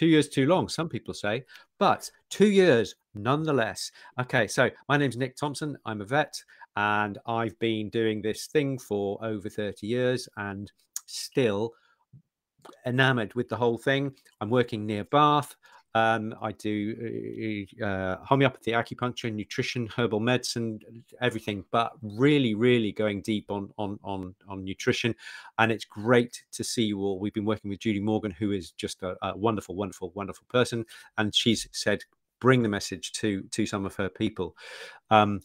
two years too long, some people say, but two years nonetheless. Okay, so my name's Nick Thompson. I'm a vet and I've been doing this thing for over 30 years and still enamored with the whole thing. I'm working near Bath. Um, I do uh, uh, homeopathy, acupuncture, nutrition, herbal medicine, everything, but really, really going deep on on on on nutrition. And it's great to see you all. We've been working with Judy Morgan, who is just a, a wonderful, wonderful, wonderful person, and she's said bring the message to to some of her people. Um,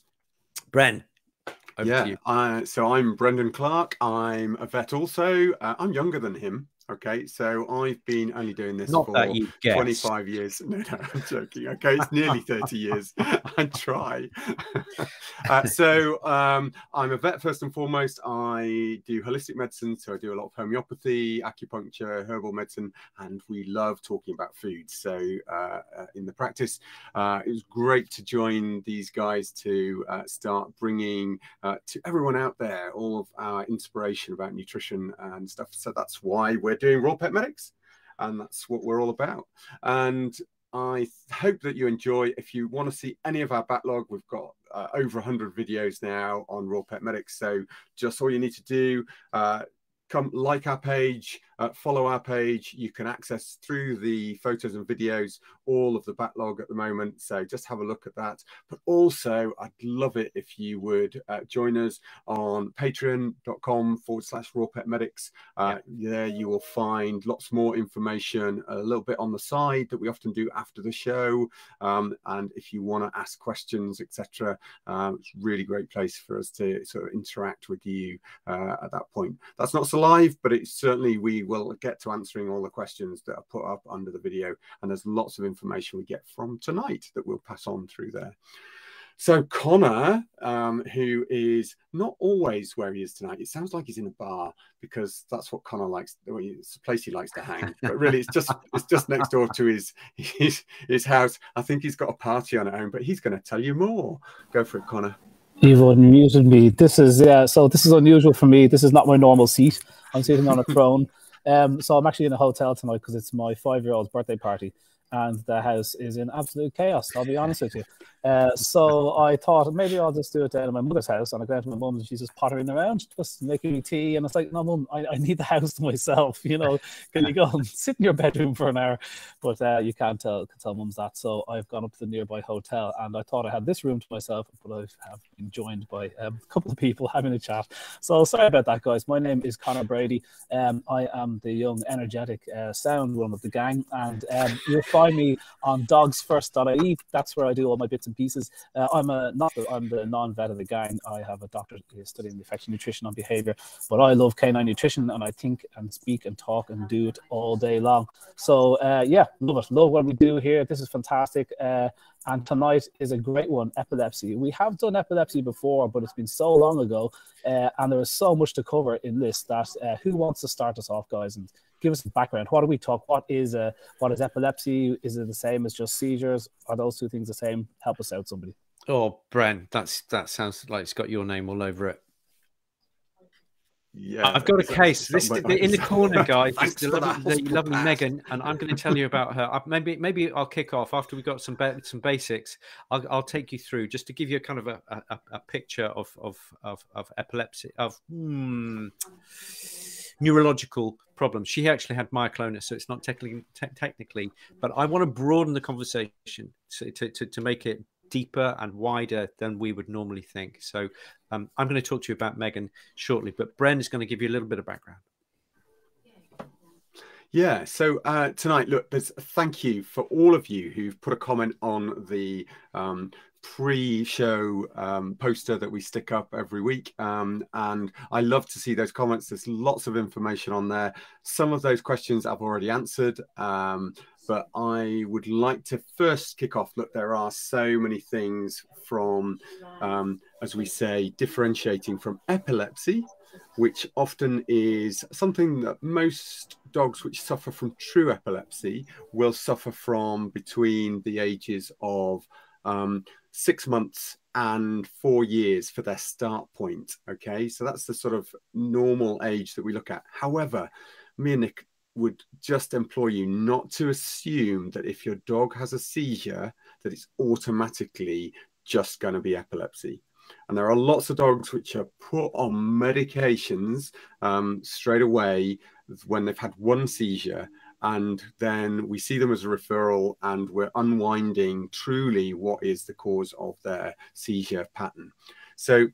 Bren, yeah, uh, so I'm Brendan Clark. I'm a vet also. Uh, I'm younger than him. Okay, so I've been only doing this Not for 25 years. No, no, I'm joking. Okay, it's nearly 30 years. I try. uh, so um, I'm a vet first and foremost. I do holistic medicine, so I do a lot of homeopathy, acupuncture, herbal medicine, and we love talking about food. So uh, uh in the practice, uh, it was great to join these guys to uh, start bringing to everyone out there all of our inspiration about nutrition and stuff. So that's why we're we're doing Raw Pet Medics, and that's what we're all about. And I hope that you enjoy. If you want to see any of our backlog, we've got uh, over 100 videos now on Raw Pet Medics. So just all you need to do, uh, come like our page, uh, follow our page. You can access through the photos and videos all of the backlog at the moment. So just have a look at that. But also, I'd love it if you would uh, join us on patreon.com forward slash raw pet medics. Uh, yeah. There you will find lots more information, a little bit on the side that we often do after the show. Um, and if you want to ask questions, etc., um, it's a really great place for us to sort of interact with you uh, at that point. That's not so live, but it's certainly we will get to answering all the questions that are put up under the video. And there's lots of information we get from tonight that we'll pass on through there. So Connor, um, who is not always where he is tonight, it sounds like he's in a bar because that's what Connor likes. It's a place he likes to hang, but really, it's just it's just next door to his his his house. I think he's got a party on at home, but he's going to tell you more. Go for it, Connor. You've unmuted me. This is yeah. So this is unusual for me. This is not my normal seat. I'm sitting on a throne. Um, so I'm actually in a hotel tonight because it's my five-year-old's birthday party, and the house is in absolute chaos. I'll be honest with you. Uh, so I thought maybe I'll just do it down at my mother's house. And I go to my mum and she's just pottering around, just making me tea. And it's like, no, mum, I, I need the house to myself. You know, can you go and sit in your bedroom for an hour? But uh, you can't tell, can tell mums that. So I've gone up to the nearby hotel and I thought I had this room to myself, but I have been joined by um, a couple of people having a chat. So sorry about that, guys. My name is Connor Brady. Um, I am the young, energetic uh, sound one of the gang. And um, find me on dogsfirst.ie. That's where I do all my bits and pieces. Uh, I'm a not the, I'm the non-vet of the gang. I have a doctor studying the effects of nutrition on behavior, but I love canine nutrition and I think and speak and talk and do it all day long. So uh, yeah, love it. Love what we do here. This is fantastic. Uh, and tonight is a great one epilepsy we have done epilepsy before but it's been so long ago uh, and there is so much to cover in this that uh, who wants to start us off guys and give us a background. What do we talk? What is a uh, what is epilepsy? Is it the same as just seizures? Are those two things the same? Help us out, somebody. Oh, Bren, that's that sounds like it's got your name all over it. Yeah, I've got a case. This in the corner, guys. the lovely, the lovely Megan, and I'm going to tell you about her. Maybe maybe I'll kick off after we got some ba- some basics. I'll, I'll take you through just to give you a kind of a, a, a picture of, of of of epilepsy of. Hmm, neurological problems. She actually had myoclonus, so it's not technically, te- technically, but I want to broaden the conversation to, to, to, to make it deeper and wider than we would normally think. So um, I'm going to talk to you about Megan shortly, but Bren is going to give you a little bit of background. Yeah, so uh, tonight, look, there's thank you for all of you who've put a comment on the um, pre-show um, poster that we stick up every week. Um, and i love to see those comments. There's lots of information on there. Some of those questions i've already answered um, but i would like to first kick off. Look there are so many things from um, as we say differentiating from epilepsy which often is something that most dogs which suffer from true epilepsy will suffer from between the ages of um, six months and four years for their start point. Okay, so that's the sort of normal age that we look at. However, me and Nick would just implore you not to assume that if your dog has a seizure, that it's automatically just going to be epilepsy. And there are lots of dogs which are put on medications um, straight away when they've had one seizure. And then we see them as a referral and we're unwinding truly what is the cause of their seizure pattern. So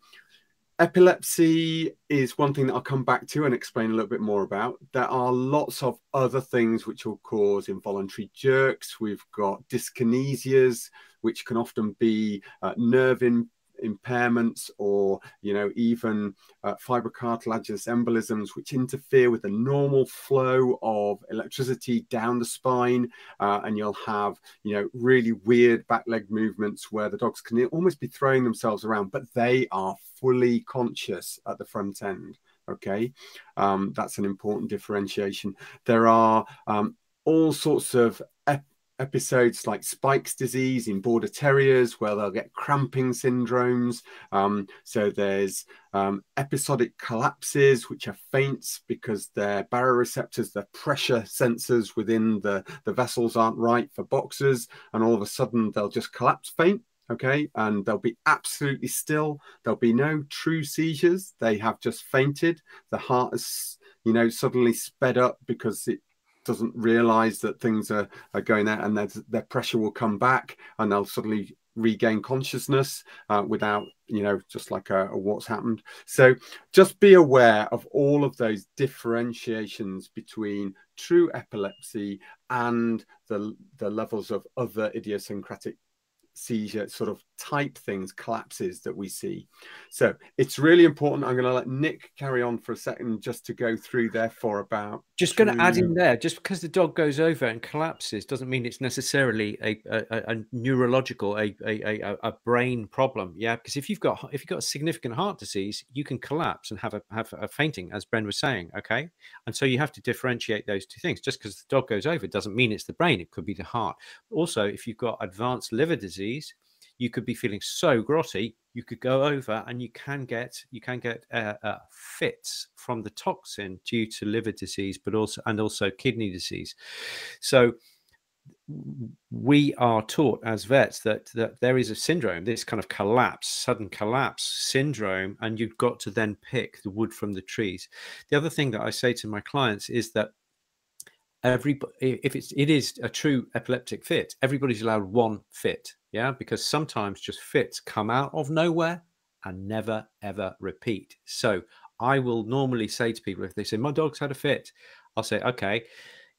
Epilepsy is one thing that I'll come back to and explain a little bit more about. There are lots of other things which will cause involuntary jerks. We've got dyskinesias, which can often be uh, nerve in, impairments or you know even uh, fibrocartilaginous embolisms which interfere with the normal flow of electricity down the spine uh, and you'll have you know really weird back leg movements where the dogs can almost be throwing themselves around but they are fully conscious at the front end okay? Um, that's an important differentiation. There are um, all sorts of episodes like Spike's disease in border terriers, where they'll get cramping syndromes. Um, so there's um, episodic collapses, which are faints because their baroreceptors, the pressure sensors within the, the vessels aren't right for boxers. And all of a sudden, they'll just collapse faint. Okay. And they'll be absolutely still. There'll be no true seizures. They have just fainted. The heart is, you know, suddenly sped up because it doesn't realize that things are, are going there and their pressure will come back and they'll suddenly regain consciousness uh, without you know just like a, a, what's happened. So just be aware of all of those differentiations between true epilepsy and the the levels of other idiosyncratic seizure sort of type things, collapses that we see. So it's really important. I'm going to let Nick carry on for a second just to go through there for about. Just going to add in there, just because the dog goes over and collapses doesn't mean it's necessarily a, a, a neurological, a, a, a, brain problem. Yeah, because if you've got if you've got a significant heart disease, you can collapse and have a have a fainting, as Bren was saying. Okay, and so you have to differentiate those two things. Just because the dog goes over doesn't mean it's the brain; it could be the heart. Also, if you've got advanced liver disease, you could be feeling so grotty you could go over and you can get you can get uh, uh, fits from the toxin due to liver disease but also and also kidney disease. So we are taught as vets that that there is a syndrome this kind of collapse sudden collapse syndrome and you've got to then pick the wood from the trees. The other thing that i say to my clients is that every if it's it is a true epileptic fit everybody's allowed one fit yeah, because sometimes just fits come out of nowhere and never ever repeat. So I will normally say to people if they say my dog's had a fit, I'll say okay.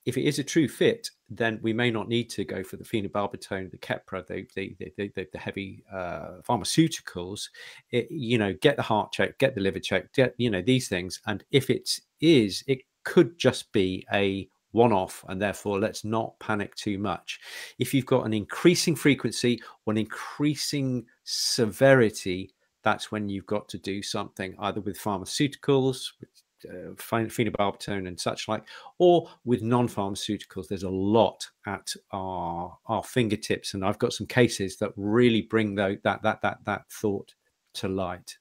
If it is a true fit, then we may not need to go for the phenobarbital, the Keppra, the the, the, the, the heavy uh, pharmaceuticals. It, you know, get the heart check, get the liver check, get you know these things. And if it is, it could just be a one off, and therefore let's not panic too much. If you've got an increasing frequency or an increasing severity, that's when you've got to do something either with pharmaceuticals, uh, phenobarbital and such like, or with non-pharmaceuticals. There's a lot at our our fingertips, and I've got some cases that really bring that that that that that thought to light.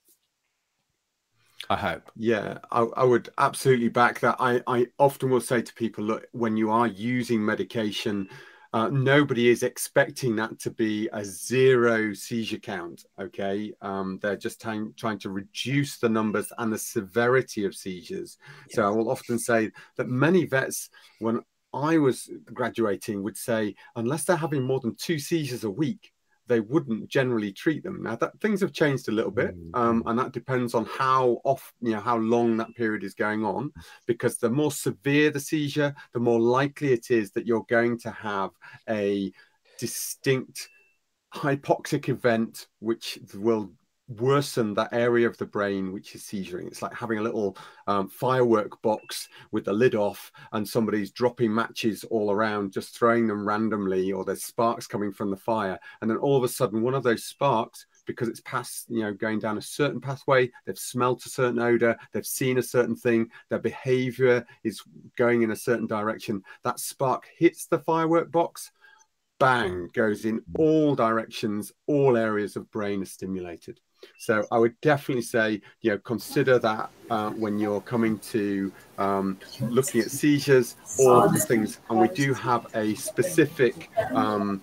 I hope. Yeah, I, I, would absolutely back that. I, I often will say to people, look, when you are using medication, uh, nobody is expecting that to be a zero seizure count. Okay, um, they're just trying trying to reduce the numbers and the severity of seizures. Yeah. So I will often say that many vets, when I was graduating, would say unless they're having more than two seizures a week, they wouldn't generally treat them. Now that things have changed a little bit, um, mm-hmm. and that depends on how off, you know, how long that period is going on. Because the more severe the seizure, the more likely it is that you're going to have a distinct hypoxic event, which will worsen that area of the brain which is seizuring. It's like having a little um, firework box with the lid off, and somebody's dropping matches all around, just throwing them randomly, or there's sparks coming from the fire, and then all of a sudden, one of those sparks. Because it's past, you know, going down a certain pathway, they've smelt a certain odor, they've seen a certain thing, their behavior is going in a certain direction. That spark hits the firework box, bang, goes in all directions, all areas of brain are stimulated. So I would definitely say, you know, consider that uh, when you're coming to um, looking at seizures or things. And we do have a specific um,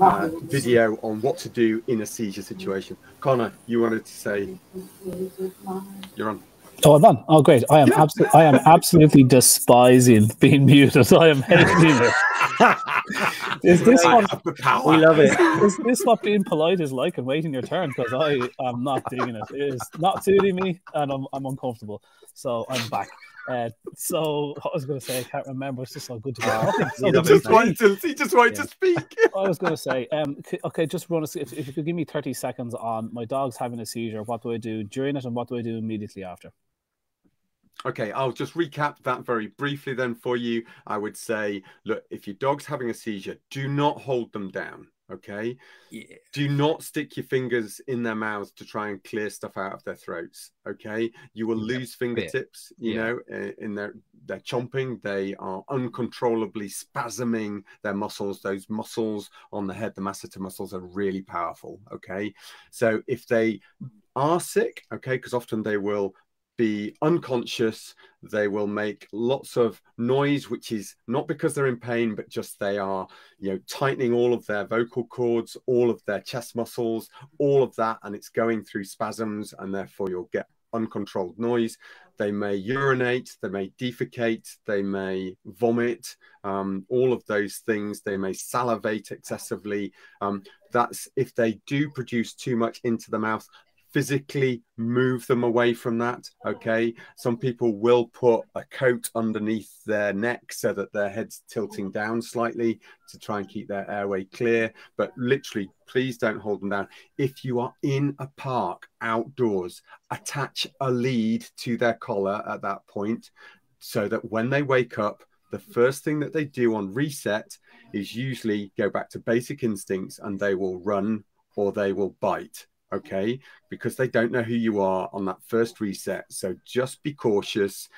uh, video on what to do in a seizure situation. Connor, you wanted to say, you're on. Oh, I'm on. Oh, great! I am yeah. absolutely, I am absolutely despising being muted. I am hating it. is this what we love it? Is this what being polite is like and waiting your turn? Because I am not digging it. It is not suiting me, and I'm I'm uncomfortable. So I'm back. Uh, so I was going to say I can't remember. It's just so good to be talking. So he, just wanted to, he just wanted yeah. to speak. I was going to say, um, okay, just run us. If, if you could give me thirty seconds on my dog's having a seizure, what do I do during it, and what do I do immediately after? Okay, I'll just recap that very briefly then for you. I would say, look, if your dog's having a seizure, do not hold them down. Okay. Yeah. Do not stick your fingers in their mouths to try and clear stuff out of their throats. Okay. You will lose fingertips, you yeah. know, in their they're chomping, they are uncontrollably spasming their muscles. Those muscles on the head, the masseter muscles, are really powerful. Okay. So if they are sick, okay, because often they will be unconscious. They will make lots of noise, which is not because they're in pain, but just they are, you know, tightening all of their vocal cords, all of their chest muscles, all of that, and it's going through spasms, and therefore you'll get uncontrolled noise. They may urinate, they may defecate, they may vomit, um, all of those things. They may salivate excessively. Um, that's if they do produce too much into the mouth, physically move them away from that. Okay. Some people will put a coat underneath their neck so that their head's tilting down slightly to try and keep their airway clear. But literally, please don't hold them down. If you are in a park outdoors, attach a lead to their collar at that point so that when they wake up, the first thing that they do on reset is usually go back to basic instincts and they will run or they will bite okay? Because they don't know who you are on that first reset. So just be cautious.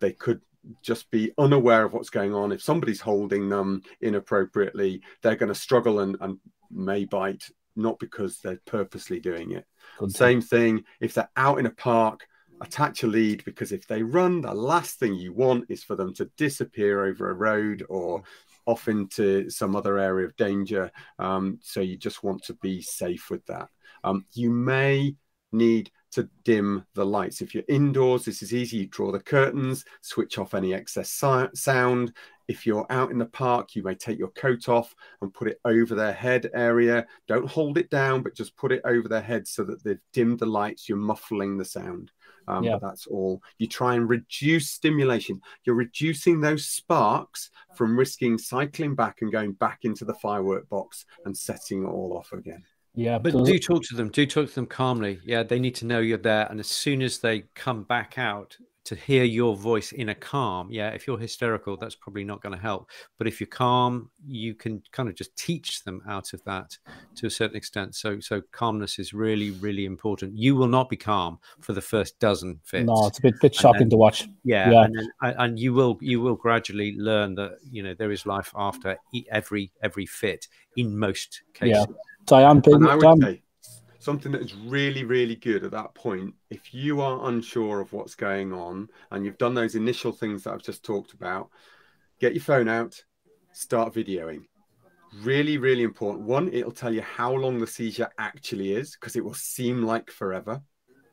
They could just be unaware of what's going on. If somebody's holding them inappropriately they're going to struggle and, and may bite not because they're purposely doing it. Good same thing if they're out in a park attach a lead because if they run the last thing you want is for them to disappear over a road or off into some other area of danger. Um, so you just want to be safe with that um, you may need to dim the lights. If you're indoors, this is easy. You draw the curtains, switch off any excess si sound. If you're out in the park, you may take your coat off and put it over their head area. Don't hold it down, but just put it over their head so that they've dimmed the lights. You're muffling the sound. Um, yeah. That's all. You try and reduce stimulation. You're reducing those sparks from risking cycling back and going back into the firework box and setting it all off again. Yeah, but do talk to them. Do talk to them calmly. Yeah, they need to know you're there. And as soon as they come back out to hear your voice in a calm, yeah, if you're hysterical, that's probably not going to help. But if you're calm, you can kind of just teach them out of that to a certain extent. So, so calmness is really, really important. You will not be calm for the first dozen fits. No, it's a bit, bit shocking then, to watch. Yeah, yeah. And, then, and you will, you will gradually learn that you know there is life after every every fit in most cases. Yeah Diane And I would say something that is really, really good at that point. If you are unsure of what's going on and you've done those initial things that I've just talked about, get your phone out, start videoing. Really, really important. One, it'll tell you how long the seizure actually is because it will seem like forever.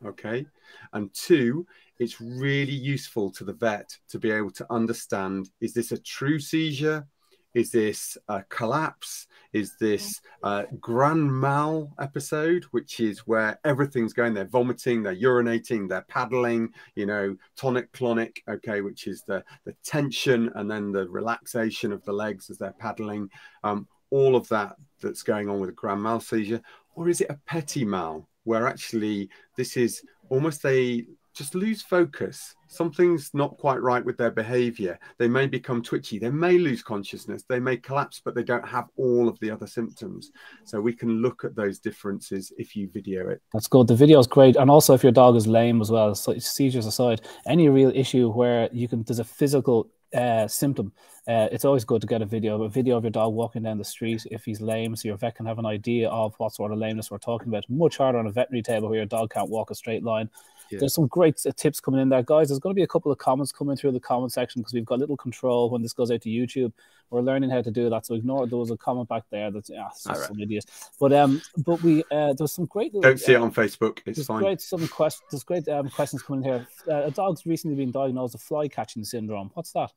Okay. And two, it's really useful to the vet to be able to understand is this a true seizure? Is this a collapse? Is this a grand mal episode, which is where everything's going? They're vomiting, they're urinating, they're paddling, you know, tonic clonic, okay, which is the, the tension and then the relaxation of the legs as they're paddling. Um, all of that that's going on with a grand mal seizure. Or is it a petit mal, where actually this is almost a just lose focus. Something's not quite right with their behavior. They may become twitchy. They may lose consciousness. They may collapse, but they don't have all of the other symptoms. So we can look at those differences if you video it. That's good. The video is great. And also, if your dog is lame as well, so seizures aside, any real issue where you can, there's a physical uh, symptom, uh, it's always good to get a video, a video of your dog walking down the street if he's lame, so your vet can have an idea of what sort of lameness we're talking about. Much harder on a veterinary table where your dog can't walk a straight line. Yeah. There's some great uh, tips coming in there, guys. There's going to be a couple of comments coming through the comment section because we've got little control when this goes out to YouTube. We're learning how to do that, so ignore there was a comment back there that's yeah, just right. some idiot. But um, but we uh, there's some great. Little, Don't see uh, it on Facebook. It's there's fine. Great some questions. There's great um, questions coming in here. Uh, a dog's recently been diagnosed with fly catching syndrome. What's that?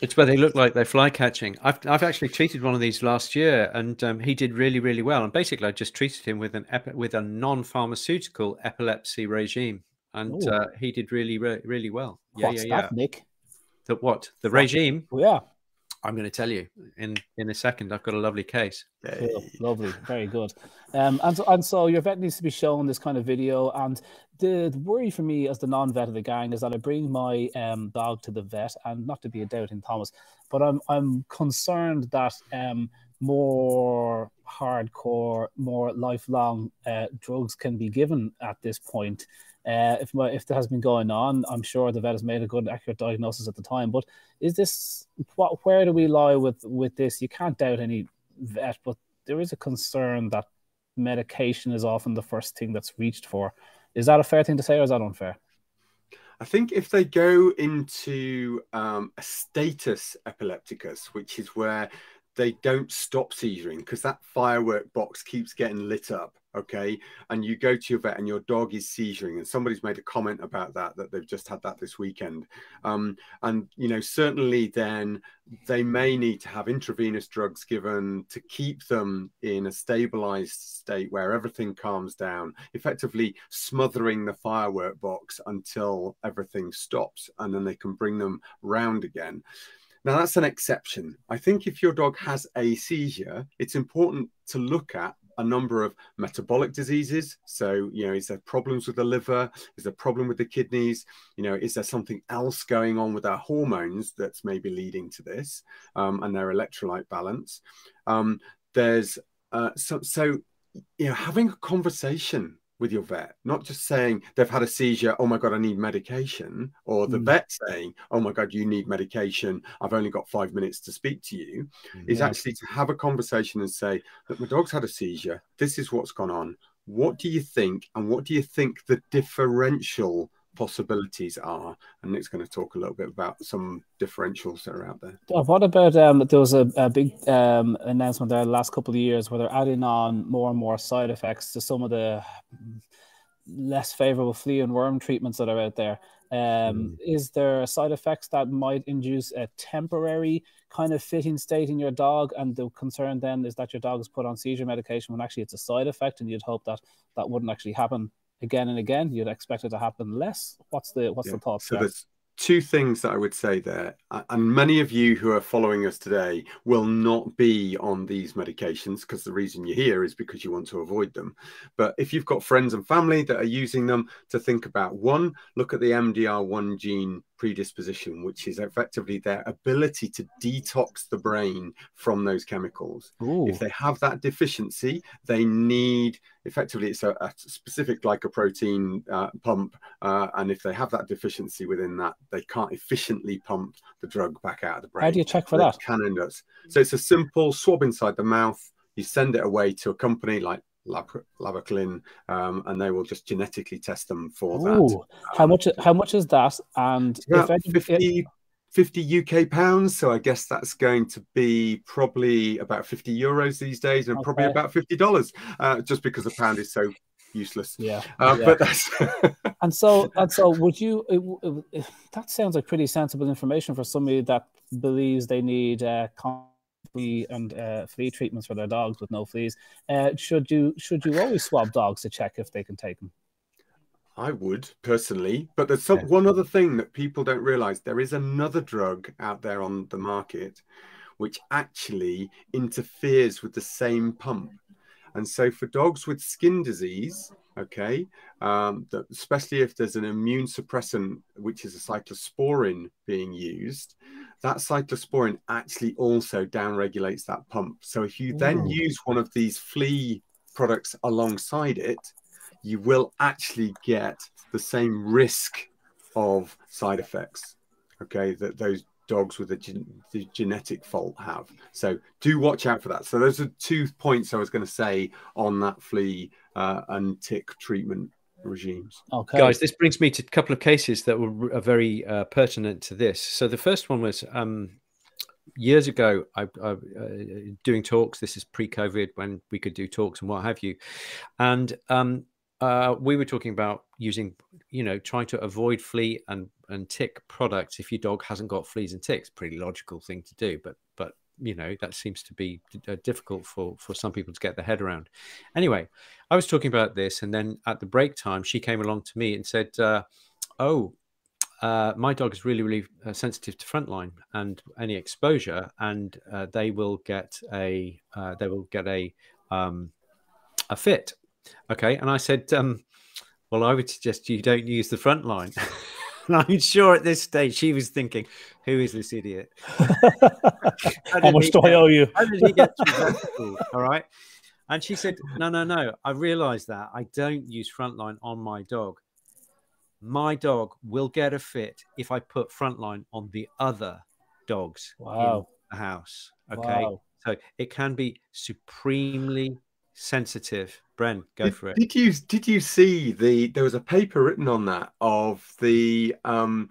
It's where they look like they're fly catching. I've I've actually treated one of these last year, and um, he did really really well. And basically, I just treated him with an with a non pharmaceutical epilepsy regime, and uh, he did really really well. Yeah, What's yeah, that. Nick? The what? The regime? Yeah. I'm going to tell you in in a second. I've got a lovely case. Cool. Lovely, very good. Um, and so, and so your vet needs to be shown this kind of video. And the, the worry for me as the non-vet of the gang is that I bring my um, dog to the vet, and not to be a doubting Thomas, but I'm I'm concerned that um, more hardcore, more lifelong uh, drugs can be given at this point. Uh, if my, if that has been going on, I'm sure the vet has made a good, accurate diagnosis at the time. But is this what? Where do we lie with with this? You can't doubt any vet, but there is a concern that medication is often the first thing that's reached for. Is that a fair thing to say, or is that unfair? I think if they go into um, a status epilepticus, which is where they don't stop seizuring because that firework box keeps getting lit up okay? And you go to your vet and your dog is seizuring and somebody's made a comment about that that they've just had that this weekend. Um, and you know certainly then they may need to have intravenous drugs given to keep them in a stabilized state where everything calms down effectively smothering the firework box until everything stops and then they can bring them round again now, that's an exception. I think if your dog has a seizure, it's important to look at a number of metabolic diseases. So, you know, is there problems with the liver? Is there problem with the kidneys? You know, is there something else going on with our hormones that's maybe leading to this um, and their electrolyte balance? Um, there's uh, so, so, you know, having a conversation with your vet, not just saying they've had a seizure, oh my God, I need medication, or the mm. vet saying, oh my God, you need medication, I've only got five minutes to speak to you, mm. is actually to have a conversation and say, look, my dog's had a seizure, this is what's gone on. What do you think? And what do you think the differential possibilities are. And Nick's going to talk a little bit about some differentials that are out there. What about um, there was a, a big um, announcement there the last couple of years where they're adding on more and more side effects to some of the less favorable flea and worm treatments that are out there. Um, mm. Is there side effects that might induce a temporary kind of fitting state in your dog? And the concern then is that your dog is put on seizure medication when actually it's a side effect, and you'd hope that that wouldn't actually happen again and again. You'd expect it to happen less. What's the what's yeah. the thought? So there? there's two things that I would say there, and many of you who are following us today will not be on these medications because the reason you're here is because you want to avoid them. But if you've got friends and family that are using them, to think about one, look at the MDR1 gene predisposition, which is effectively their ability to detox the brain from those chemicals. Ooh. If they have that deficiency, they need effectively it's a, a specific glycoprotein uh, pump, uh, and if they have that deficiency within that, they can't efficiently pump the drug back out of the brain. How do you check for that? Canon does. So it's a simple swab inside the mouth. You send it away to a company like Lab, Laboklin, um, and they will just genetically test them for Ooh, that. Um, how much? How much is that? And if any, 50, 50 UK pounds. So I guess that's going to be probably about 50 euros these days, and okay. probably about fifty dollars, uh, just because the pound is so useless. Yeah, uh, yeah. but that's and so and so. Would you? It, it, that sounds like pretty sensible information for somebody that believes they need. Uh, flea and uh, flea treatments for their dogs with no fleas. Uh, should you should you always swab dogs to check if they can take them? I would personally, but there's some, one other thing that people don't realize. There is another drug out there on the market which actually interferes with the same pump. And so for dogs with skin disease, okay, um, that, especially if there's an immune suppressant, which is a cyclosporin being used, that cyclosporin actually also downregulates that pump. So if you then use one of these flea products alongside it, you will actually get the same risk of side effects. okay, that those dogs with a gen the genetic fault have. So do watch out for that. So those are two points I was going to say on that flea uh, and tick treatment regimes. Okay. Guys, this brings me to a couple of cases that were are very uh, pertinent to this. So the first one was um, years ago, I, I uh, doing talks. This is pre-COVID when we could do talks and what have you, and um, uh, we were talking about using, you know, trying to avoid flea and and tick products if your dog hasn't got fleas and ticks. Pretty logical thing to do, but but you know that seems to be uh, difficult for for some people to get their head around. Anyway, I was talking about this, and then at the break time, she came along to me and said, uh, "Oh, uh, my dog is really, really uh, sensitive to frontline and any exposure, and uh, they will get a they will get a um, a fit." Okay, and I said, um, "Well, I would suggest you don't use the frontline." And I'm sure at this stage she was thinking, "Who is this idiot? how, much do I owe you? How did he get? All right." And she said, "No, no, no. I realise that I don't use frontline on my dog. My dog will get a fit if I put frontline on the other dogs wow. in the house. Okay, wow. so it can be supremely sensitive. Bren, go did, for it. Did you did you see the there was a paper written on that of the um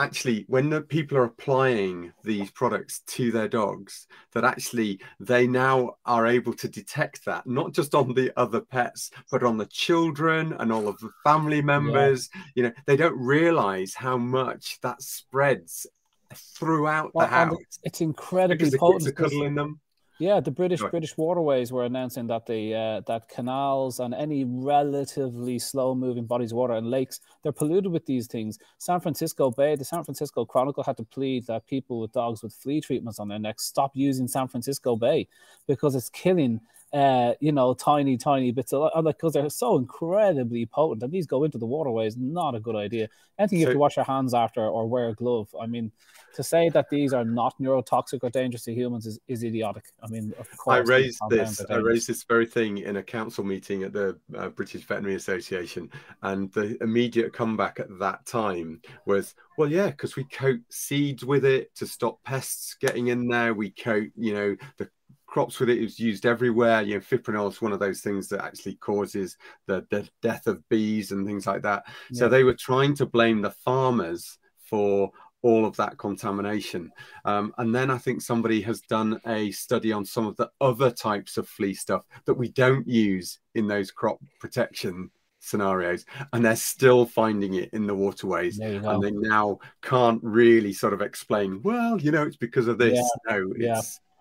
actually when the people are applying these products to their dogs that actually they now are able to detect that not just on the other pets but on the children and all of the family members yeah. you know they don't realize how much that spreads throughout well, the house it's incredibly potent cuddling them yeah, the British British waterways were announcing that the uh, that canals and any relatively slow moving bodies of water and lakes they're polluted with these things. San Francisco Bay, the San Francisco Chronicle had to plead that people with dogs with flea treatments on their necks stop using San Francisco Bay because it's killing uh, you know, tiny, tiny bits of like because they're so incredibly potent, and these go into the waterways. Not a good idea. Anything so, you have to wash your hands after or wear a glove. I mean, to say that these are not neurotoxic or dangerous to humans is, is idiotic. I mean, of course. I raised this. I raised this very thing in a council meeting at the uh, British Veterinary Association, and the immediate comeback at that time was, well, yeah, because we coat seeds with it to stop pests getting in there. We coat, you know, the crops with it. It was used everywhere. You know, fipronil is one of those things that actually causes the, the death of bees and things like that. Yeah. So they were trying to blame the farmers for all of that contamination. Um, and then I think somebody has done a study on some of the other types of flea stuff that we don't use in those crop protection scenarios and they're still finding it in the waterways and they now can't really sort of explain well you know it's because of this yeah. no it's yeah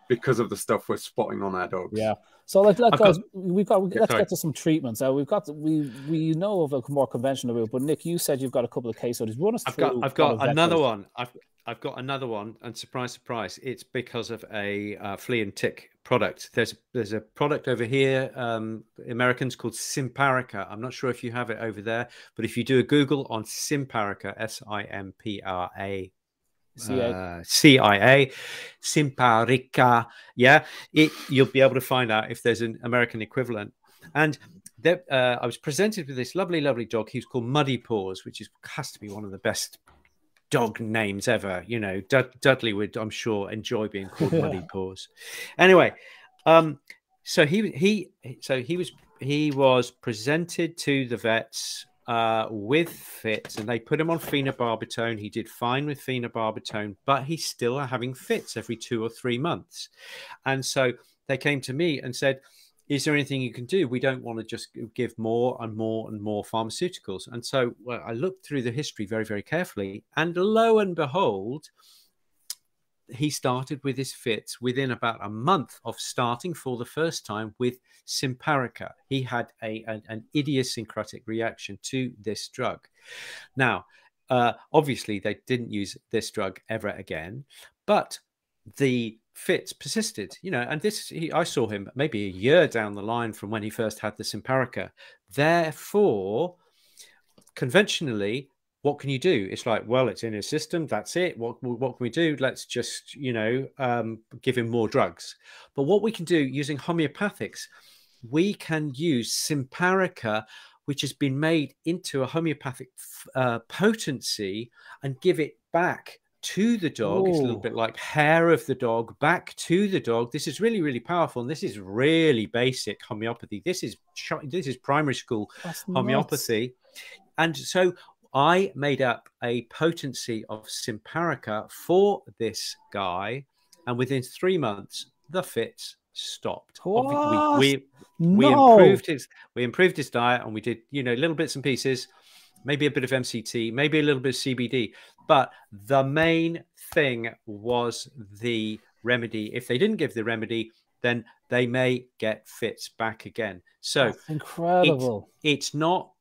because of the stuff we're spotting on our dogs. Yeah. So like, like guys, we've got we, let's get to some treatments. Uh, we've got we we know of a more conventional route, but Nick, you said you've got a couple of case studies. Run us I've Got, I've got another one. I've I've got another one, and surprise, surprise, it's because of a uh, flea and tick product. There's there's a product over here, um, Americans called Simparica. I'm not sure if you have it over there, but if you do a Google on Simparica, S I M P R A CIA, uh, CIA Simparica. Yeah, it, you'll be able to find out if there's an American equivalent. And there, uh, I was presented with this lovely, lovely dog. He's called Muddy Paws, which is has to be one of the best dog names ever. You know, Dudley would, I'm sure, enjoy being called Muddy Paws. Anyway, um, so he he so he was he was presented to the vets uh, with fits, and they put him on phenobarbital. He did fine with phenobarbital, but he's still having fits every two or three months. And so they came to me and said, is there anything you can do? We don't want to just give more and more and more pharmaceuticals. And so well, I looked through the history very, very carefully, and lo and behold, he started with his fits within about a month of starting for the first time with Simparica. He had a, an, an idiosyncratic reaction to this drug. Now, uh, obviously, they didn't use this drug ever again, but the fits persisted, you know, and this, he, I saw him maybe a year down the line from when he first had the Simparica. Therefore, conventionally, what can you do? It's like, well, it's in his system. That's it. What what can we do? Let's just you know um, give him more drugs. But what we can do using homeopathics, we can use Simparica, which has been made into a homeopathic uh, potency, and give it back to the dog. Ooh. It's a little bit like hair of the dog back to the dog. This is really, really powerful. And this is really basic homeopathy. This is this is primary school That's homeopathy. Nuts. And so I made up a potency of Simparica for this guy. And within three months, the fits stopped. What? We, we, no. we improved his we improved his diet and we did, you know, little bits and pieces maybe a bit of MCT, maybe a little bit of CBD. But the main thing was the remedy. If they didn't give the remedy, then they may get fits back again. So That's incredible. it's not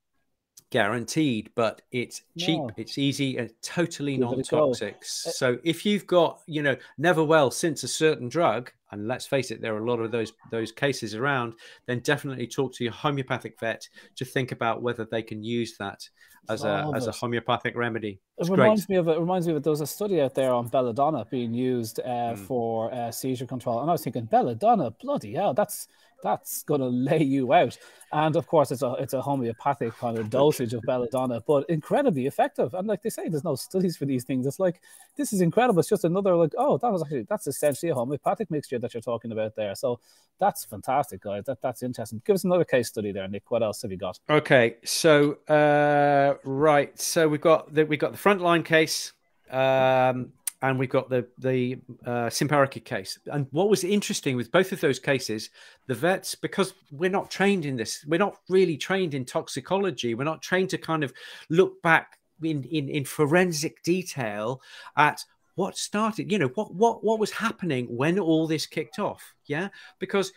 guaranteed, but it's cheap, no. it's easy, and totally non-toxic. Uh, so if you've got, you know, never well since a certain drug, and let's face it, there are a lot of those those cases around, then definitely talk to your homeopathic vet to think about whether they can use that as a as a homeopathic remedy. It's it reminds great. me of it reminds me of there was a study out there on belladonna being used uh, mm. for uh, seizure control, and I was thinking belladonna, bloody hell, that's that's going to lay you out. And of course, it's a it's a homeopathic kind of dosage of belladonna, but incredibly effective. And like they say, there's no studies for these things. It's like this is incredible. It's just another like, oh, that was actually that's essentially a homeopathic mixture that you're talking about there. So that's fantastic, guys. That that's interesting. Give us another case study there, Nick. What else have you got? Okay, so uh, right, so we've got the we've got the frontline case. Um, and we've got the the uh, Simparica case. And what was interesting with both of those cases, the vets, because we're not trained in this, we're not really trained in toxicology. We're not trained to kind of look back in in, in forensic detail at what started. You know what what what was happening when all this kicked off. Yeah, because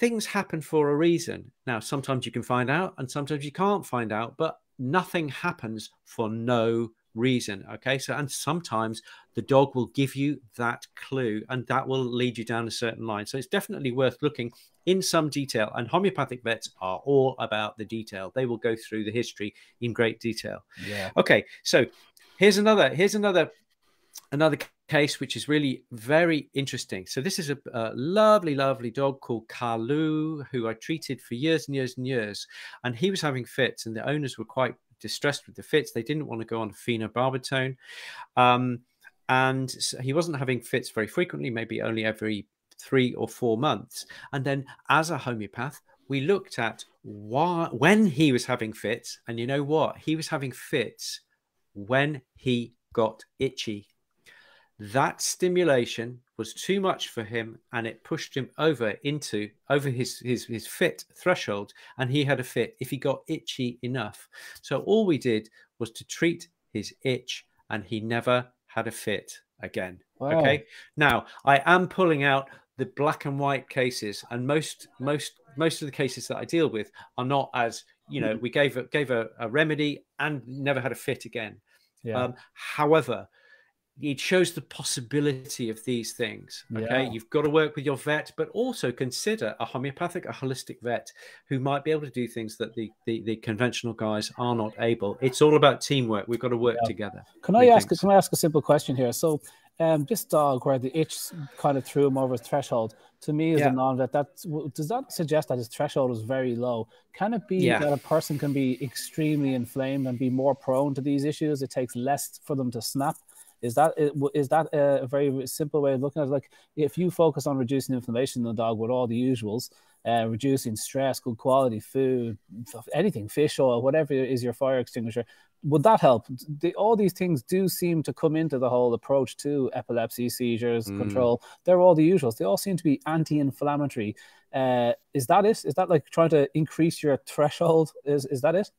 things happen for a reason. Now, sometimes you can find out, and sometimes you can't find out, but nothing happens for no reason. Okay. So, and sometimes the dog will give you that clue and that will lead you down a certain line. So, it's definitely worth looking in some detail. And homeopathic vets are all about the detail, they will go through the history in great detail. Yeah. Okay. So, here's another, here's another, another case which is really very interesting. So this is a, a, lovely, lovely dog called Carlu, who I treated for years and years and years, and he was having fits, and the owners were quite distressed with the fits. They didn't want to go on phenobarbital. Um, and he wasn't having fits very frequently, maybe only every three or four months. And then, as a homeopath, we looked at why when he was having fits, and you know what? He was having fits when he got itchy. That stimulation was too much for him and it pushed him over into over his, his his fit threshold and he had a fit if he got itchy enough. So all we did was to treat his itch and he never had a fit again. Wow. okay? Now i am pulling out the black and white cases and most most most of the cases that i deal with are not as you know we gave a gave a, a remedy and never had a fit again. Yeah. um, however it shows the possibility of these things. Okay, yeah. you've got to work with your vet, but also consider a homeopathic, a holistic vet who might be able to do things that the the, the conventional guys are not able. It's all about teamwork. We've got to work yeah. together. Can I ask? Things. Can I ask a simple question here? So, um, this dog where the itch kind of threw him over his threshold. To me, as yeah. a non-vet, that does that suggest that his threshold is very low? Can it be that a person can be extremely inflamed and be more prone to these issues? It takes less for them to snap is that is that a very simple way of looking at it? Like if you focus on reducing inflammation in the dog with all the usuals, uh, reducing stress, good quality food, anything, fish oil, whatever is your fire extinguisher, would that help? The, all these things do seem to come into the whole approach to epilepsy, seizures, mm. control. They're all the usuals. They all seem to be anti-inflammatory. Uh, is that it? Is that like trying to increase your threshold? Is is that it?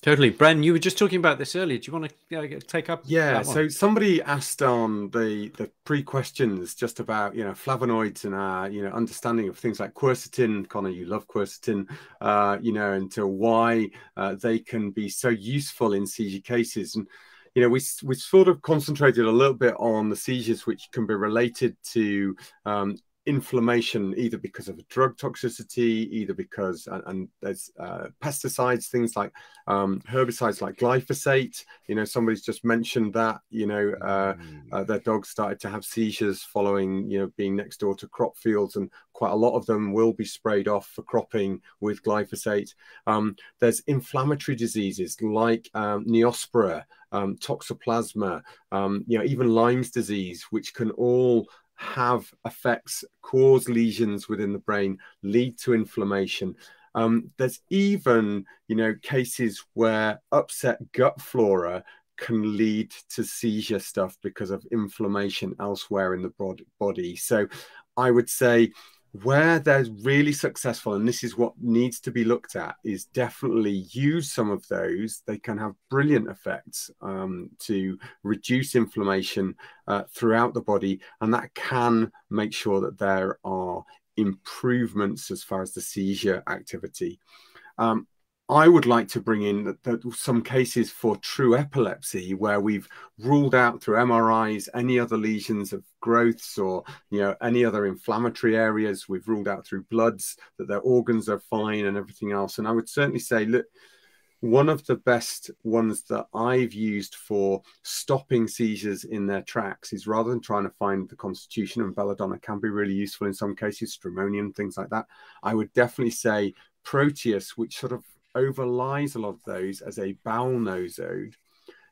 Totally, Bren. You were just talking about this earlier. Do you want to take up? Yeah. So somebody asked on the the pre questions just about you know flavonoids and our you know understanding of things like quercetin. Connor, you love quercetin. Uh, you know, and to why uh, they can be so useful in seizure cases. And you know, we we sort of concentrated a little bit on the seizures which can be related to um, inflammation either because of drug toxicity, either because and, and there's uh, pesticides, things like um, herbicides like glyphosate. You know, somebody's just mentioned that. You know, uh, mm. uh, their dog started to have seizures following you know being next door to crop fields, and quite a lot of them will be sprayed off for cropping with glyphosate. Um, there's inflammatory diseases like um, Neospora, um, Toxoplasma, um, you know, even Lyme's disease, which can all have effects, cause lesions within the brain, lead to inflammation. Um, there's even, you know, cases where upset gut flora can lead to seizure stuff because of inflammation elsewhere in the body. So I would say where they're really successful, and this is what needs to be looked at, is definitely use some of those. They can have brilliant effects um, to reduce inflammation uh, throughout the body, and that can make sure that there are improvements as far as the seizure activity. Um, I would like to bring in that, that some cases for true epilepsy where we've ruled out through MRIs any other lesions of growths or you know any other inflammatory areas. We've ruled out through bloods that their organs are fine and everything else. And I would certainly say, look, one of the best ones that I've used for stopping seizures in their tracks is rather than trying to find the constitution, and belladonna can be really useful in some cases, stramonium, things like that. I would definitely say Proteus, which sort of overlies a lot of those as a bowel nosode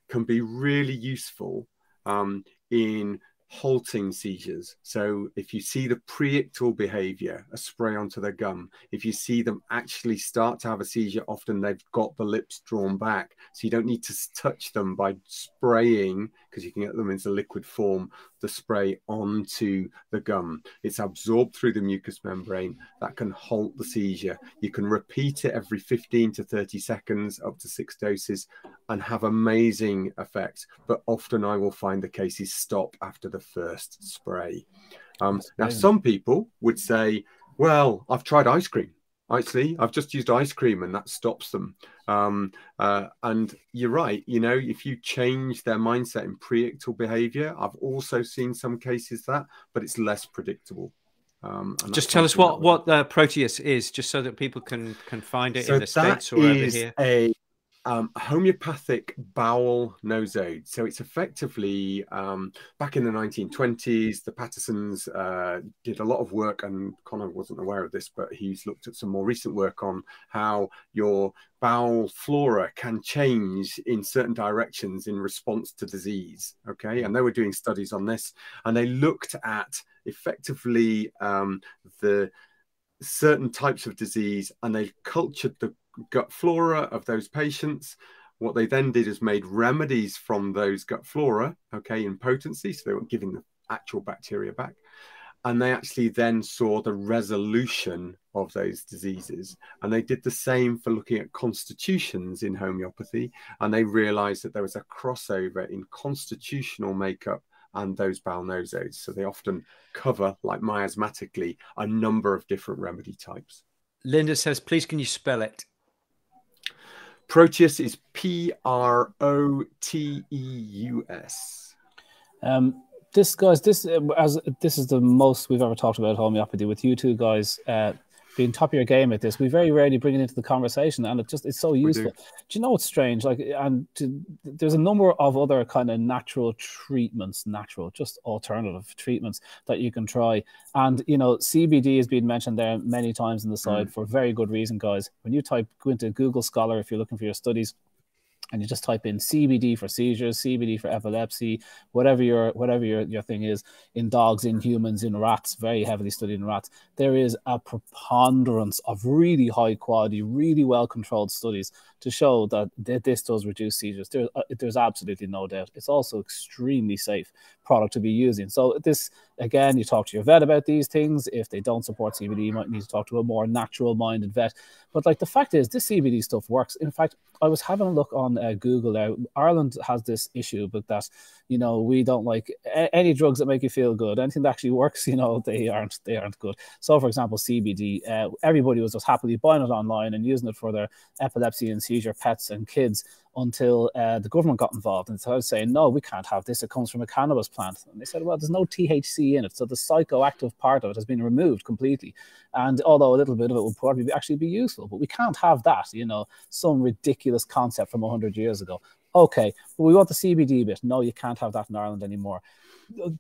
can be really useful um, in halting seizures. So if you see the preictal behavior, a spray onto their gum, if you see them actually start to have a seizure, often they've got the lips drawn back. So you don't need to touch them by spraying because you can get them into liquid form, the spray onto the gum. It's absorbed through the mucous membrane that can halt the seizure. You can repeat it every 15 to 30 seconds, up to six doses, and have amazing effects. But often I will find the cases stop after the first spray. Um, now, some people would say, well, I've tried ice cream. Actually, I've just used ice cream and that stops them. Um, uh, and you're right, you know, if you change their mindset in preictal behavior, I've also seen some cases that, but it's less predictable. Um, just tell us what what the Proteus is, just so that people can can find it so in the states or over here. A um, homeopathic bowel nosode. So it's effectively um, back in the 1920s, the Patersons uh, did a lot of work, and Conor wasn't aware of this, but he's looked at some more recent work on how your bowel flora can change in certain directions in response to disease. Okay, and they were doing studies on this, and they looked at effectively um, the certain types of disease, and they cultured the gut flora of those patients. What they then did is made remedies from those gut flora, okay, in potency. So they weren't giving the actual bacteria back. And they actually then saw the resolution of those diseases. And they did the same for looking at constitutions in homeopathy. And they realized that there was a crossover in constitutional makeup and those bowel. So they often cover, like miasmatically, a number of different remedy types. Linda says, please can you spell it? Proteus is P R O T E U S. Um, this guys, this as this is the most we've ever talked about homeopathy with you two guys. Uh, being top of your game at this. We very rarely bring it into the conversation, and it just it's so useful. Do. do. you know what's strange? Like, and to, there's a number of other kind of natural treatments, natural, just alternative treatments that you can try. And you know, CBD has been mentioned there many times in the side mm. for very good reason, guys. When you type go into Google Scholar if you're looking for your studies and you just type in CBD for seizures, CBD for epilepsy, whatever your whatever your, your thing is in dogs, in humans, in rats, very heavily studied in rats, there is a preponderance of really high quality, really well controlled studies to show that that this does reduce seizures. There, uh, there's absolutely no doubt. It's also extremely safe product to be using. So this again, you talk to your vet about these things. If they don't support CBD, you might need to talk to a more natural minded vet. But like the fact is, this CBD stuff works. In fact, I was having a look on uh, Google now. Ireland has this issue, but that you know we don't like a- any drugs that make you feel good. Anything that actually works, you know, they aren't they aren't good. So, for example, CBD, uh, everybody was just happily buying it online and using it for their epilepsy and seizure pets and kids until uh, the government got involved and started saying, no, we can't have this. It comes from a cannabis plant. And they said, well, there's no THC in it. So the psychoactive part of it has been removed completely. And although a little bit of it would probably actually be useful, but we can't have that, you know, some ridiculous concept from 100 years ago. Okay, but we want the CBD bit. No, you can't have that in Ireland anymore.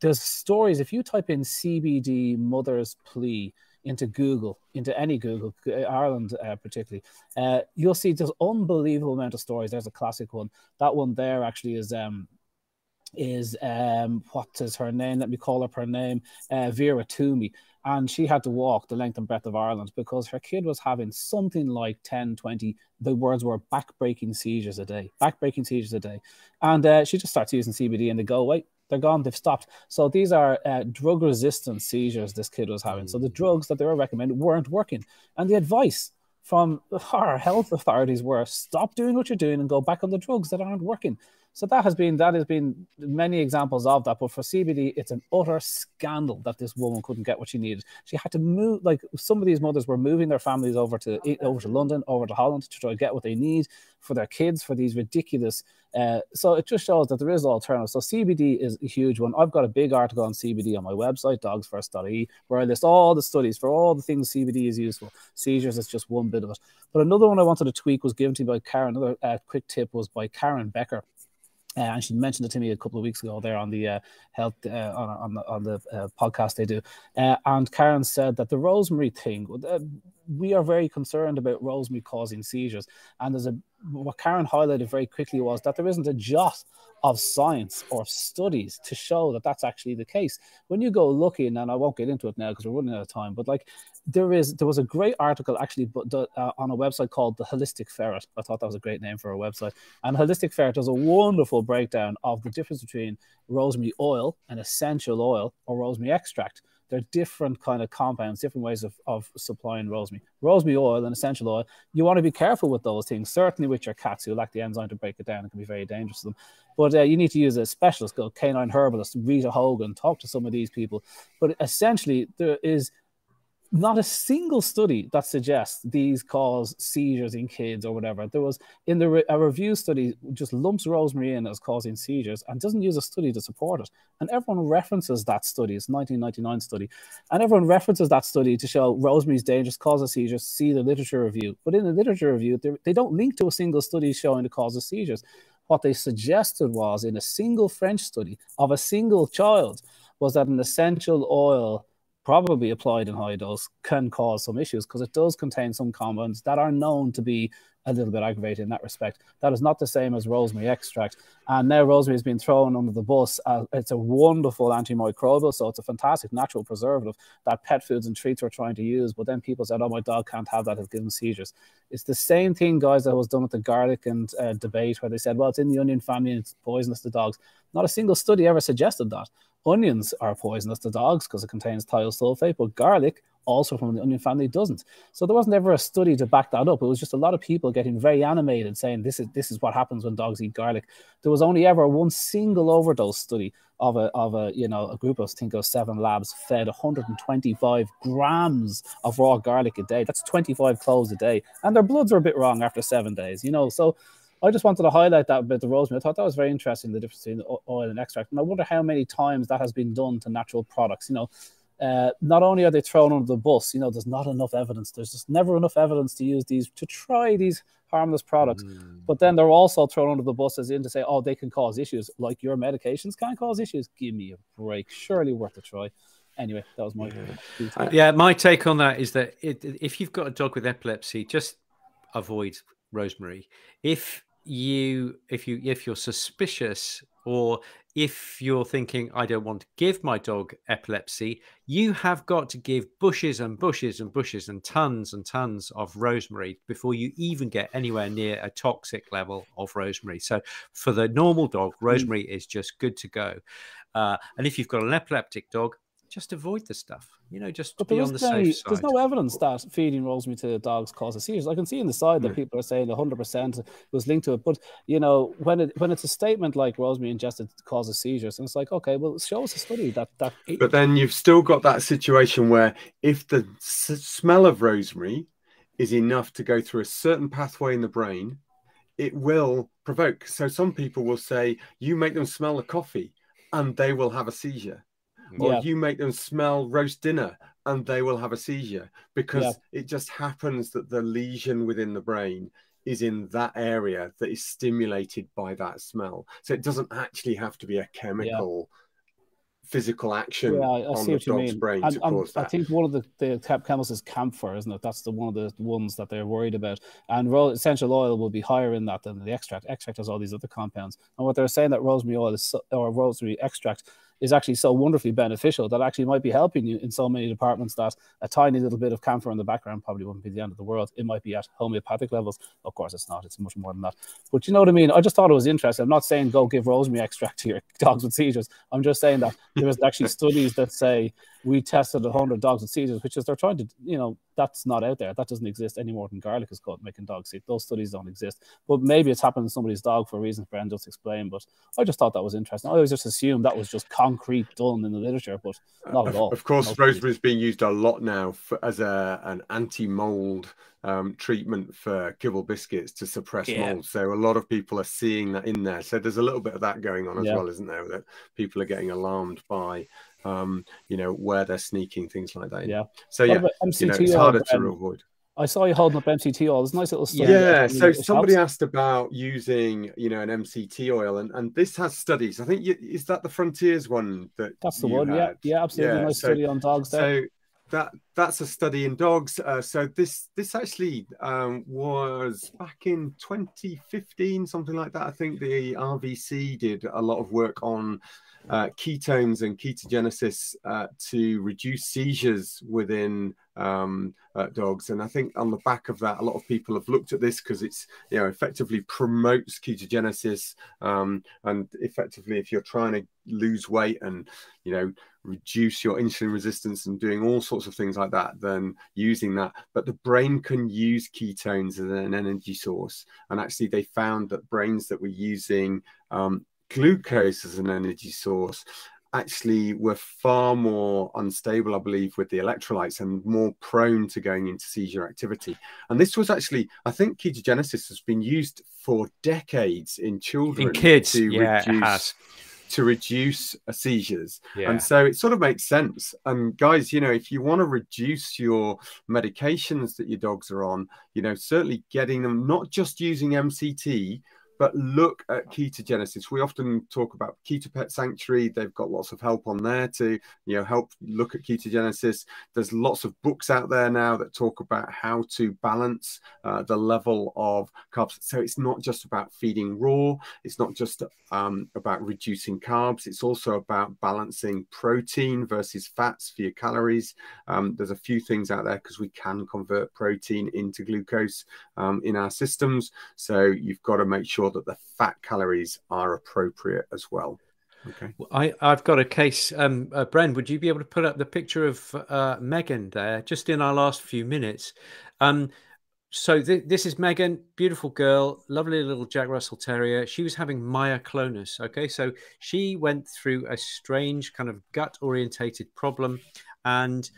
There's stories, if you type in CBD mother's plea, into Google, into any Google, Ireland uh, particularly, uh, you'll see this unbelievable amount of stories. There's a classic one. That one there actually is um, is um, what is her name? Let me call up her name, uh, Vera Twomey. And she had to walk the length and breadth of Ireland because her kid was having something like 10, 20, the words were back-breaking seizures a day, back-breaking seizures a day. And uh, she just starts using CBD and they go, wait, they're gone. They've stopped. So these are uh, drug resistant seizures this kid was having. So the mm. drugs that they were recommended weren't working. And the advice from our health authorities were stop doing what you're doing and go back on the drugs that aren't working. So that has been that has been many examples of that. But for CBD, it's an utter scandal that this woman couldn't get what she needed. She had to move like some of these mothers were moving their families over to over to London, over to Holland to try to get what they need for their kids for these ridiculous. Uh, so it just shows that there is alternatives. So CBD is a huge one. I've got a big article on CBD on my website, dogsfirst.ie, where I list all the studies for all the things CBD is useful. Seizures is just one bit of it. But another one I wanted to tweak was given to me by Karen. Another uh, quick tip was by Karen Becker uh, and she mentioned it to me a couple of weeks ago there on the uh, health uh, on, on, the, on the uh, podcast they do. Uh, and Karen said that the rosemary thing, uh, we are very concerned about rosemary causing seizures. And there's a what Karen highlighted very quickly was that there isn't a jot of science or studies to show that that's actually the case. When you go looking, and I won't get into it now because we're running out of time, but like there is, there was a great article actually uh, on a website called the Holistic Ferret. I thought that was a great name for a website. And Holistic Ferret does a wonderful breakdown of the difference between rosemary oil and essential oil or rosemary extract. They're different kind of compounds, different ways of, of supplying rosemary. Rosemary oil and essential oil, you want to be careful with those things, certainly with your cats who lack the enzyme to break it down. It can be very dangerous to them. But uh, you need to use a specialist, go canine herbalist, Rita Hogan, talk to some of these people. But essentially, there is not a single study that suggests these cause seizures in kids or whatever. There was in the re- a review study just lumps rosemary in as causing seizures and doesn't use a study to support it. And everyone references that study. It's 1999 study, and everyone references that study to show rosemary is dangerous, causes seizures. See the literature review, but in the literature review, they don't link to a single study showing the cause of seizures. What they suggested was in a single French study of a single child was that an essential oil probably applied in high dose can cause some issues because it does contain some compounds that are known to be a little bit aggravated in that respect. That is not the same as rosemary extract. And now rosemary has been thrown under the bus. Uh, it's a wonderful antimicrobial, so it's a fantastic natural preservative that pet foods and treats are trying to use. But then people said, oh, my dog can't have that, it's giving seizures. It's the same thing, guys, that was done with the garlic and uh, debate where they said, well, it's in the onion family and it's poisonous to dogs. Not a single study ever suggested that. Onions are poisonous to dogs because it contains thiosulfate, but garlic, also from the onion family, doesn't. So there wasn't ever a study to back that up. It was just a lot of people getting very animated saying this is this is what happens when dogs eat garlic. There was only ever one single overdose study of a of a you know a group of I think of seven labs fed 125 grams of raw garlic a day. That's 25 cloves a day, and their bloods are a bit wrong after seven days. You know, so I just wanted to highlight that bit the rosemary. I thought that was very interesting, the difference between oil and extract. And I wonder how many times that has been done to natural products. You know, uh, not only are they thrown under the bus, you know, there's not enough evidence. There's just never enough evidence to use these to try these harmless products. Mm. But then they're also thrown under the bus as in to say, oh, they can cause issues. Like your medications can cause issues. Give me a break. Surely worth a try. Anyway, that was my yeah. yeah. My take on that is that it, if you've got a dog with epilepsy, just avoid rosemary. If you if you if you're suspicious or if you're thinking i don't want to give my dog epilepsy you have got to give bushes and bushes and bushes and tons and tons of rosemary before you even get anywhere near a toxic level of rosemary so for the normal dog mm. rosemary mm. is just good to go uh, and if you've got an epileptic dog just avoid the stuff. You know, just but be on the safe side. There's no evidence that feeding rosemary to dogs causes seizures. I can see in the side that people are saying 100% was linked to it. But, you know, when it when it's a statement like rosemary ingested causes seizures, and it's like, okay, well, show us a study that... that but then you've still got that situation where if the s- smell of rosemary is enough to go through a certain pathway in the brain, it will provoke. So some people will say, you make them smell the coffee and they will have a seizure. Or yeah. you make them smell roast dinner and they will have a seizure because yeah. it just happens that the lesion within the brain is in that area that is stimulated by that smell. So it doesn't actually have to be a chemical. Yeah physical action yeah, I, I on the dog's brain and, to cause that. I think one of the, the chemicals is camphor, isn't it? That's the one of the ones that they're worried about. And ro- essential oil will be higher in that than the extract. Extract has all these other compounds. And what they're saying that rosemary oil is or rosemary extract is actually so wonderfully beneficial that actually might be helping you in so many departments that a tiny little bit of camphor in the background probably wouldn't be the end of the world. It might be at homeopathic levels. Of course, it's not. It's much more than that. But you know what I mean? I just thought it was interesting. I'm not saying go give rosemary extract to your dogs with seizures. I'm just saying that there's actually studies that say we tested 100 dogs with seizures, which is they're trying to, you know, that's not out there. That doesn't exist any more than garlic is called making dogs sick. Those studies don't exist. But maybe it's happened to somebody's dog for a reasons Bren just explained. But I just thought that was interesting. I always just assumed that was just concrete done in the literature, but not at all. Of course, rosemary is being used a lot now for, as a an anti mold um, treatment for kibble biscuits to suppress yeah. mold. So a lot of people are seeing that in there. So there's a little bit of that going on as yeah. well, isn't there? That people are getting alarmed by um, you know, where they're sneaking, things like that. Yeah. So yeah, you know, it's harder to avoid. I saw you holding up MCT oil. It's a nice little study. Yeah. So somebody asked about using, you know, an MCT oil, and, and this has studies. I think you, is that the Frontiers one that that's the one. Had? Yeah. Yeah. Absolutely. Yeah. Nice so, study on dogs there. So that that's a study in dogs. Uh, so this this actually um, was back in 2015, something like that. I think the RVC did a lot of work on uh, ketones and ketogenesis uh, to reduce seizures within um, uh, dogs. And I think on the back of that, a lot of people have looked at this because it's you know effectively promotes ketogenesis. Um, and effectively, if you're trying to lose weight and you know reduce your insulin resistance and doing all sorts of things like that, then using that. But the brain can use ketones as an energy source. And actually, they found that brains that were using um, glucose as an energy source actually were far more unstable, I believe, with the electrolytes and more prone to going into seizure activity. And this was actually, I think, ketogenesis has been used for decades in children in kids to yeah, reduce to reduce seizures. Yeah. And so it sort of makes sense. And guys, you know, if you want to reduce your medications that your dogs are on, you know, certainly getting them not just using MCT, but look at ketogenesis. We often talk about Keto Pet Sanctuary. They've got lots of help on there to, you know, help look at ketogenesis. There's lots of books out there now that talk about how to balance uh, the level of carbs. So it's not just about feeding raw. It's not just um, about reducing carbs. It's also about balancing protein versus fats for your calories. Um, there's a few things out there because we can convert protein into glucose um, in our systems. So you've got to make sure sure that the fat calories are appropriate as well. Okay. I, I've got a case. Um, uh, Bren, would you be able to put up the picture of uh, Megan there just in our last few minutes? Um, so th- this is Megan, beautiful girl, lovely little Jack Russell Terrier. She was having myoclonus. Okay, so she went through a strange kind of gut orientated problem, and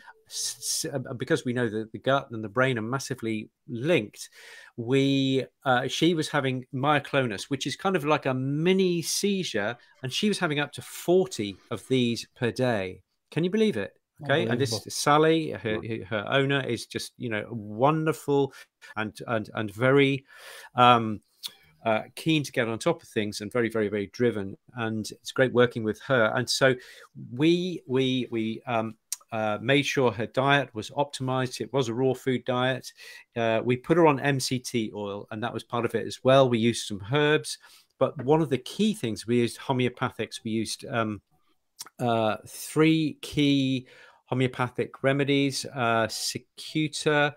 because we know that the gut and the brain are massively linked, we uh, she was having myoclonus, which is kind of like a mini seizure, and she was having up to forty of these per day. Can you believe it? Okay, and this Sally, her, her owner, is just you know wonderful and and and very. Um, uh, keen to get on top of things and very very very driven and it's great working with her and so we we we um, uh, made sure her diet was optimized. It was a raw food diet. Uh, we put her on MCT oil, and that was part of it as well. We used some herbs, but one of the key things we used homeopathics. We used um, uh, three key homeopathic remedies: uh, cicuta,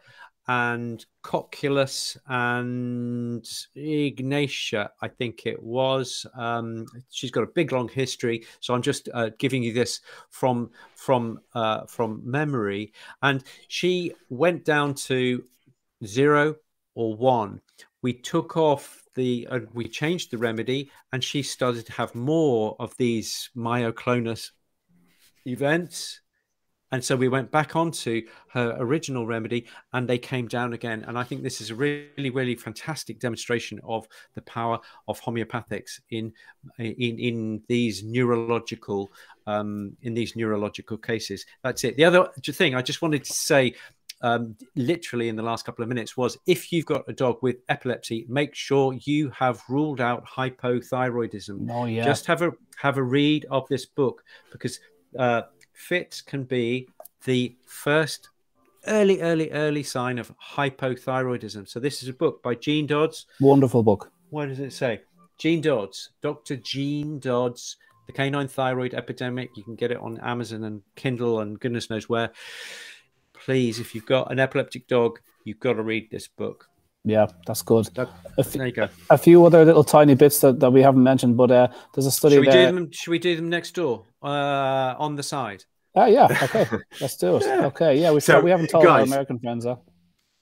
and Cocculus and Ignatia, I think it was. Um, she's got a big long history, so I'm just uh, giving you this from from uh, from memory. And she went down to zero or one. We took off the, uh, we changed the remedy, and she started to have more of these myoclonus events And so we went back onto her original remedy and they came down again. And I think this is a really, really fantastic demonstration of the power of homeopathics in in, in these neurological um, in these neurological cases. That's it. The other thing I just wanted to say um, literally in the last couple of minutes was if you've got a dog with epilepsy, make sure you have ruled out hypothyroidism. Oh yeah. Just have a have a read of this book because uh, fits can be the first early, early, early sign of hypothyroidism. So this is a book by Jean Dodds. Wonderful book. What does it say? Jean Dodds, Dr. Jean Dodds, The Canine Thyroid Epidemic. You can get it on Amazon and Kindle and goodness knows where please, if you've got an epileptic dog, you've got to read this book. Yeah, that's good. That, there you go. A few other little tiny bits that, that we haven't mentioned, but uh, there's a study. Should we, there. do them, should we do them next door uh, on the side? Oh, yeah. Okay. Let's do it. Okay. Yeah. We, so, we haven't told guys, our American friends that.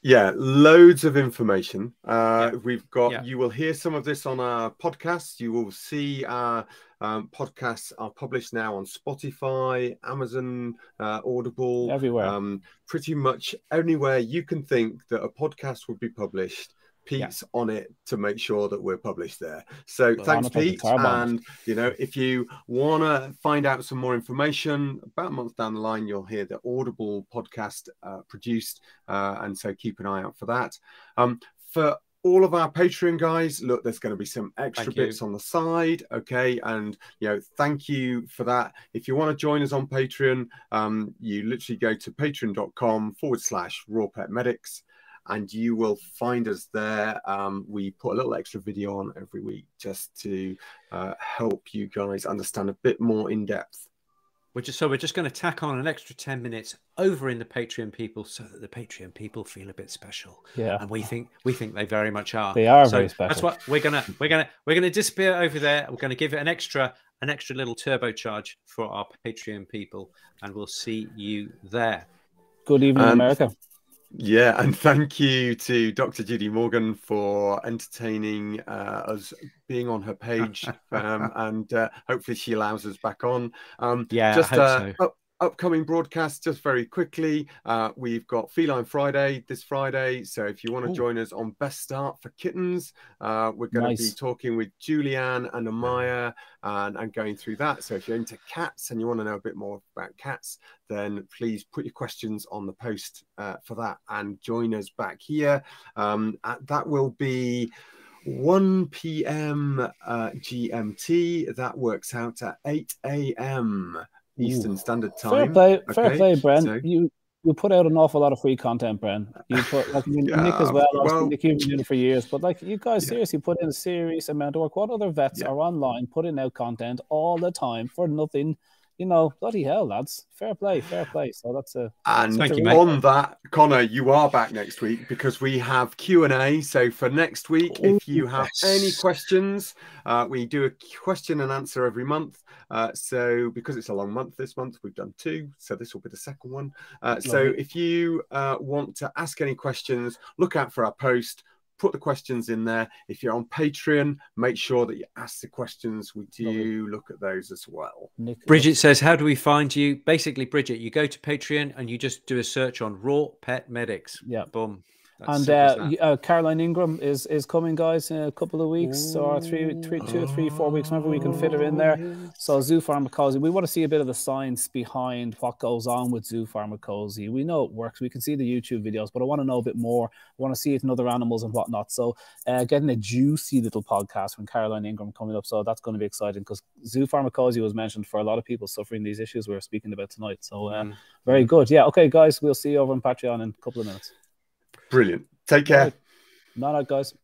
Yeah, loads of information. Uh, yeah. We've got, yeah. you will hear some of this on our podcast. You will see our um, podcasts are published now on Spotify, Amazon, uh, Audible, everywhere. Um, pretty much anywhere you can think that a podcast would be published. Pete's yeah. on it to make sure that we're published there. So well, thanks, Pete. And you know, if you want to find out some more information, about a month down the line, you'll hear the Audible podcast uh, produced, uh, and so keep an eye out for that. Um, for all of our Patreon guys, look, there's going to be some extra bits on the side. Okay. And, you know, thank you for that. If you want to join us on Patreon, um, you literally go to patreon.com forward slash raw pet medics and you will find us there. Um, we put a little extra video on every week just to uh, help you guys understand a bit more in depth. We're just so we're just going to tack on an extra 10 minutes over in the patreon people so that the patreon people feel a bit special. Yeah. And we think we think they very much are. They are so very special. that's what we're gonna we're gonna we're gonna disappear over there. We're gonna give it an extra an extra little turbocharge for our patreon people and we'll see you there. Good evening and america yeah, and thank you to Dr. Judy Morgan for entertaining uh, us being on her page, um, and uh, hopefully she allows us back on. Um, yeah, just uh, so. Upcoming broadcast, just very quickly. Uh, we've got Feline Friday this Friday, so if you want to join us on Best Start for Kittens, uh, we're going nice. to be talking with Julianne and Amaya and, and going through that. So if you're into cats and you want to know a bit more about cats, then please put your questions on the post uh, for that and join us back here. Um, that will be 1 p.m. Uh, GMT. That works out at 8 a.m. Eastern Ooh. Standard Time. Fair play, okay. fair play, Brent. So, you you put out an awful lot of free content, Brent. You put like yeah, Nick as well. well Nick, you've been doing it for years, but like you guys yeah. seriously put in a serious amount of work. What other vets yeah. are online putting out content all the time for nothing? You know, bloody hell, lads. Fair play, fair play. So that's a and that's you, on that, Conor, you are back next week because we have Q and A. So for next week, if you have yes. any questions, uh, we do a question and answer every month. Uh, so because it's a long month this month, we've done two. So this will be the second one. Uh, so if you uh, want to ask any questions, look out for our post put the questions in there. If you're on Patreon, make sure that you ask the questions. We do look at those as well. Bridget says, How do we find you? Basically, Bridget, you go to Patreon and you just do a search on Raw Pet Medics. Yeah. Boom. That's and uh, uh, Caroline Ingraham is is coming, guys, in a couple of weeks Ooh. or three, three, two, three, four weeks, whenever we can fit her in there. So zoo pharmacology, we want to see a bit of the science behind what goes on with zoo pharmacology. We know it works. We can see the YouTube videos, but I want to know a bit more. I want to see it in other animals and whatnot. So uh, getting a juicy little podcast from Caroline Ingraham coming up. So that's going to be exciting because zoo pharmacology was mentioned for a lot of people suffering these issues we're speaking about tonight. So uh, mm. very good. Yeah. Okay, guys, we'll see you over on Patreon in a couple of minutes. Brilliant. Take care. Night, night guys.